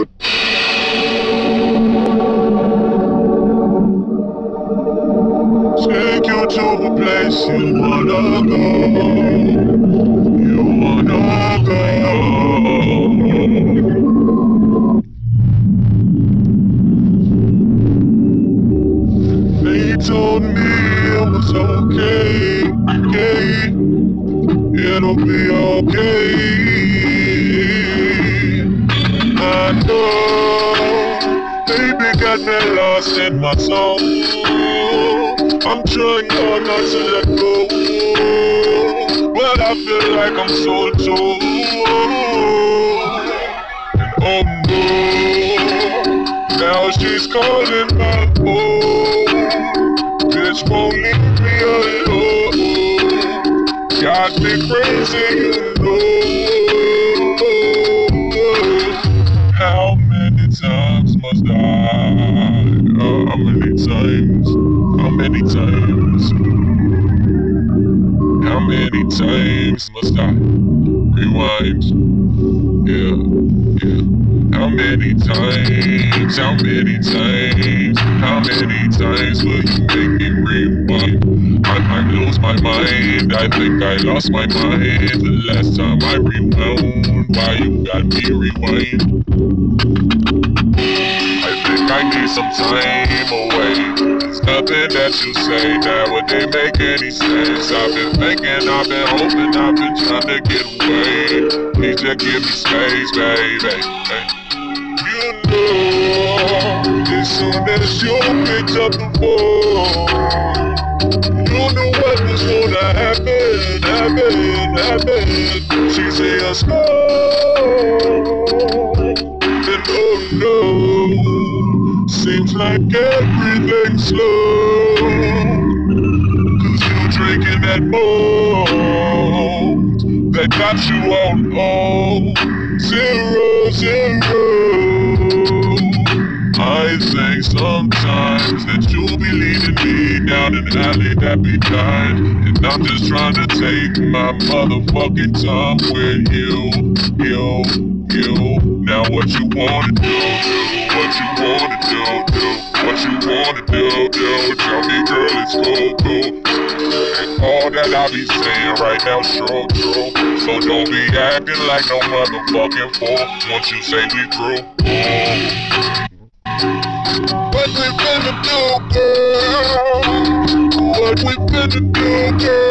Take you to place you wanna go. You wanna go. They told me it was okay, okay. It'll be okay. I know, baby got me lost in my soul. I'm trying hard not to let go, but I feel like I'm so told. And oh no, now she's calling my phone. Bitch won't leave me alone. Got me crazy, you know. How many times? How many times? How many times must I rewind? Yeah, yeah. How many times? How many times? How many times will you make me rewind? I might lose my mind. I think I lost my mind the last time I rewound. Why you got me rewind? I need some time away. There's nothing that you say that would they make any sense. I've been thinking, I've been hoping, I've been trying to get away. Please just give me space, baby. You know, as soon as you picked up the phone, you knew what was gonna happen, happen, happen. She say let's and oh no, seems like everything's slow. Cause you're drinking that mold that got you on all zero, zero. I think sometimes that you'll be leading me down an alley that be tied, and I'm just trying to take my motherfucking time with you, you, you. Now what you wanna do, you wanna do, do, what you wanna do, do. Tell me, girl, it's cool, cool. All that I be saying right now, true, true. So don't be acting like no motherfucking fool. Once you say we through. What we finna do, girl? What we finna do, girl?